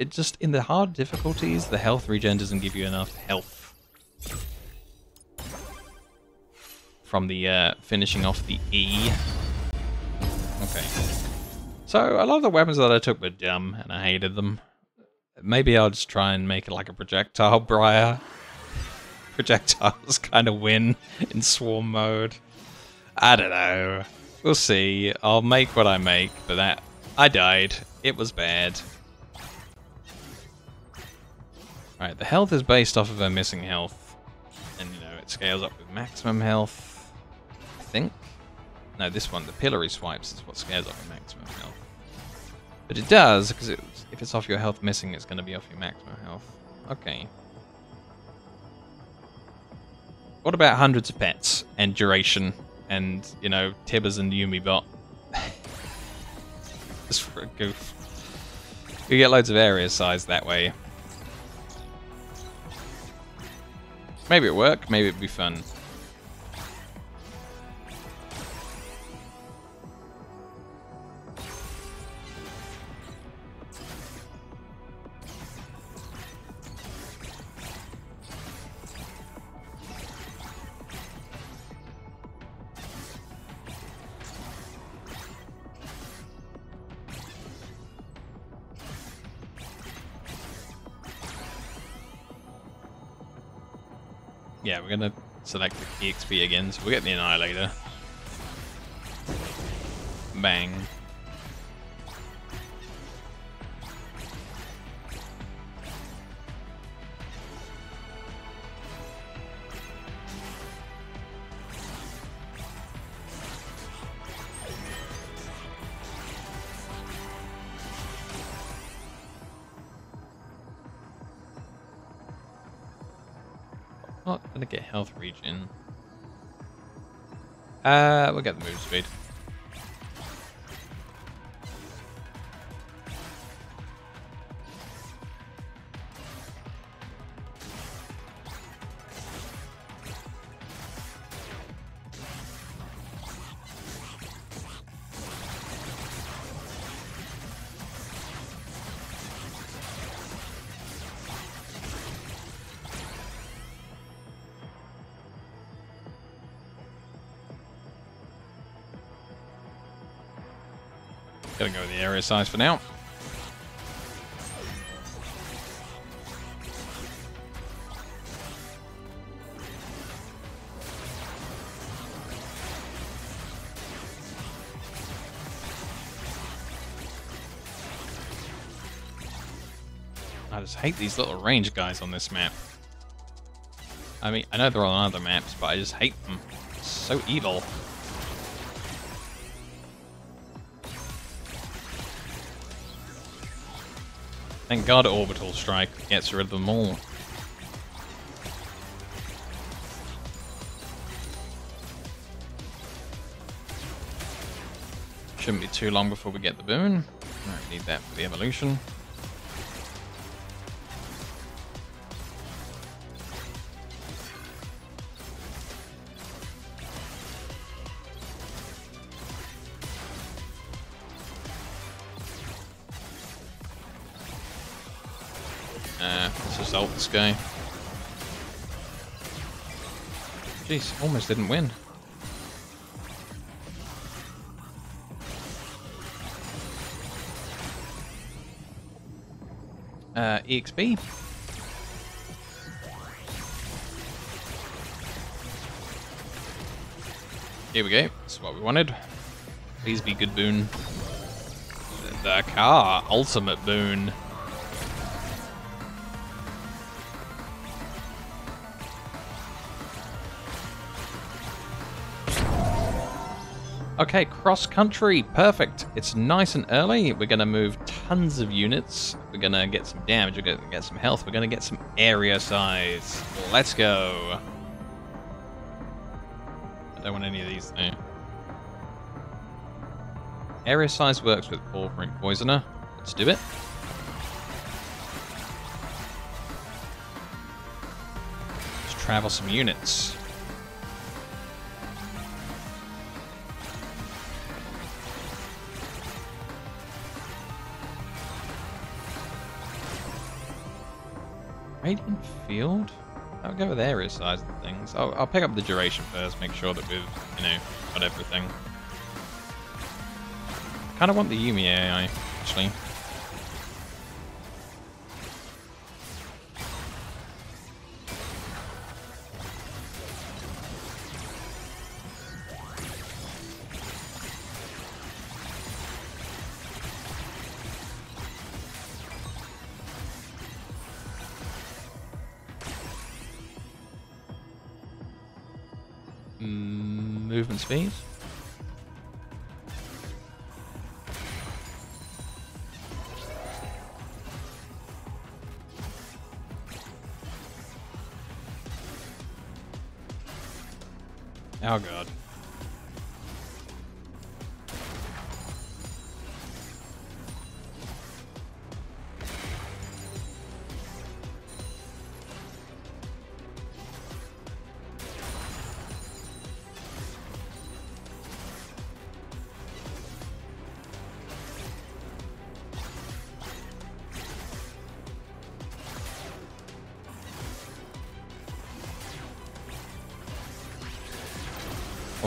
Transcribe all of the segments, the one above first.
it just in the hard difficulties, the health regen doesn't give you enough health from the uh, finishing off the E. Okay. So a lot of the weapons that I took were dumb, and I hated them. Maybe I'll just try and make it like a projectile Briar. Projectiles kind of win in swarm mode. I don't know. We'll see. I'll make what I make, but that I died. It was bad. Alright, the health is based off of her missing health. And, you know, it scales up with maximum health. I think. No, this one, the pillory swipes, is what scales up with maximum health. But it does, because it, if it's off your health missing, it's going to be off your maximum health. Okay. What about hundreds of pets and duration and, you know, Tibbers and Yuumi bot? Just for a goof. You get loads of area size that way. Maybe it work, maybe it'd be fun. Yeah, we're gonna select the EXP again, so we'll get the Annihilator. Bang. Not gonna get health regen. Uh, we'll get the move speed. Gonna go with the area size for now. I just hate these little range guys on this map. I mean, I know they're on other maps, but I just hate them. so evil. Thank God Orbital Strike gets rid of them all. Shouldn't be too long before we get the boon. Don't need that for the evolution. Let's just ult this guy. Jeez, almost didn't win. Uh, EXP. Here we go. That's what we wanted. Please be good boon. The car, ultimate boon. Okay, cross country, perfect. It's nice and early. We're gonna move tons of units. We're gonna get some damage. We're gonna get some health. We're gonna get some area size. Let's go. I don't want any of these though. Area size works with Paw Print Poisoner. Let's do it. Let's travel some units. Radiant Field? I'll go with area size and things. I'll, I'll pick up the duration first, make sure that we've, you know, got everything. Kind of want the Yuumi AI, actually. Movement speed. Oh god.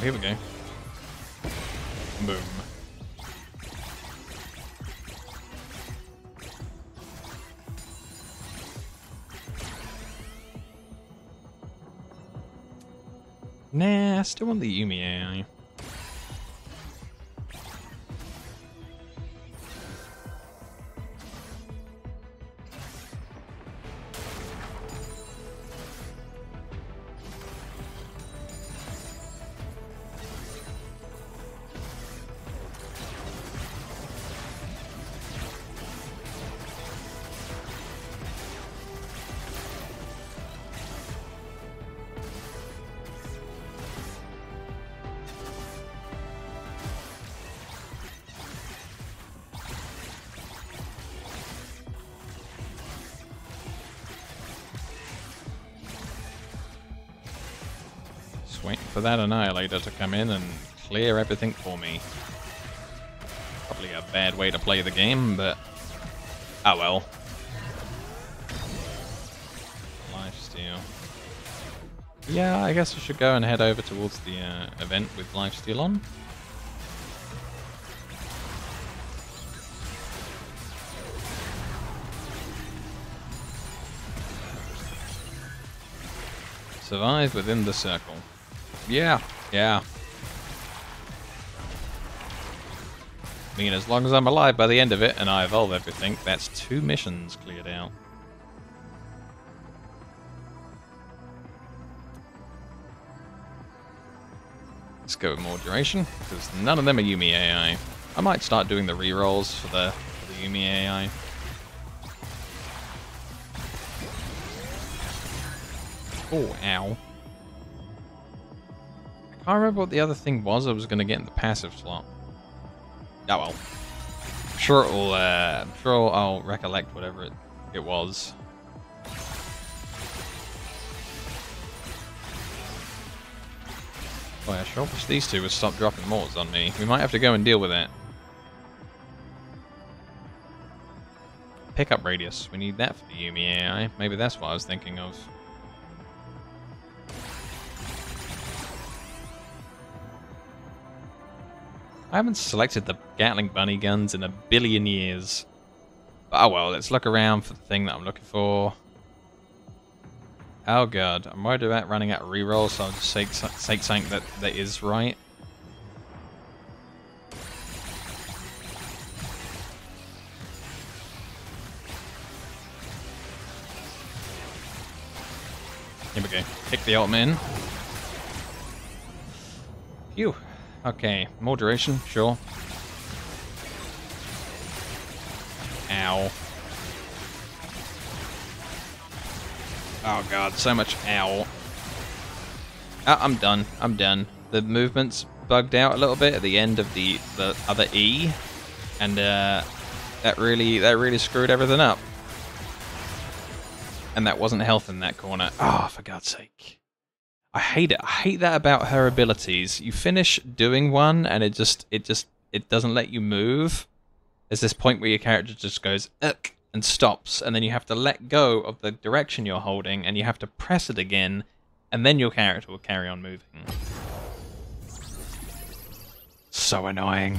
Oh, here we go. Boom. Nah, I still want the Yuumi AI. Waiting for that Annihilator to come in and clear everything for me. Probably a bad way to play the game, but... Oh well. Lifesteal. Yeah, I guess I should go and head over towards the uh, event with Lifesteal on. Survive within the circle. Yeah, yeah. I mean, as long as I'm alive by the end of it and I evolve everything, that's two missions cleared out. Let's go with more duration, because none of them are Yuumi AI. I might start doing the rerolls for the, for the Yuumi AI. Oh, ow. Can't remember what the other thing was I was going to get in the passive slot. Oh well. I'm sure it'll, uh, I'm sure I'll recollect whatever it, it was. Boy, I sure wish these two would stop dropping mortars on me. We might have to go and deal with that. Pickup radius. We need that for the Yuumi AI. Maybe that's what I was thinking of. I haven't selected the Gatling Bunny guns in a billion years. But, oh well, let's look around for the thing that I'm looking for. Oh god, I'm worried about running out of rerolls, so I'll just take, take something that, that is right. Here we go. Kick the ultimate in. Phew. Okay, more duration, sure. Ow. Oh god, so much ow. Oh, I'm done. I'm done. The movement's bugged out a little bit at the end of the, the other E. And uh, that really that really screwed everything up. And that wasn't health in that corner. Oh, for God's sake. I hate it. I hate that about her abilities. You finish doing one and it just it just it doesn't let you move. There's this point where your character just goes Ugh, and stops, and then you have to let go of the direction you're holding, and you have to press it again, and then your character will carry on moving. So annoying.